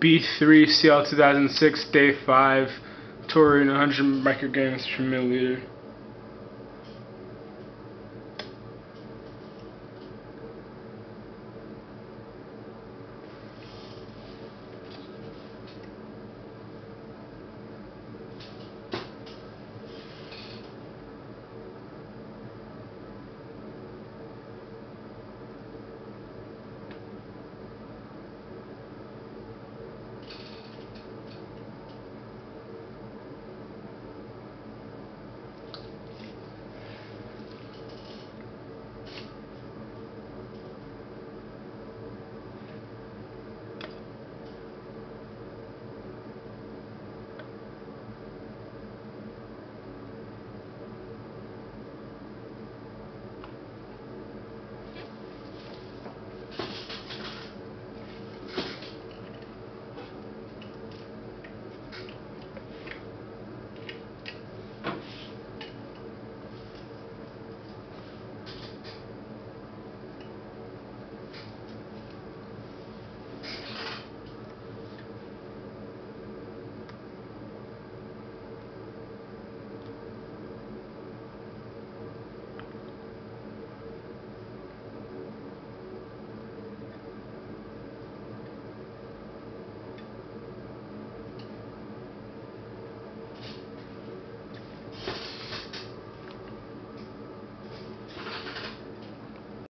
B3 CL 2006 Day 5 taurine 100 micrograms per milliliter.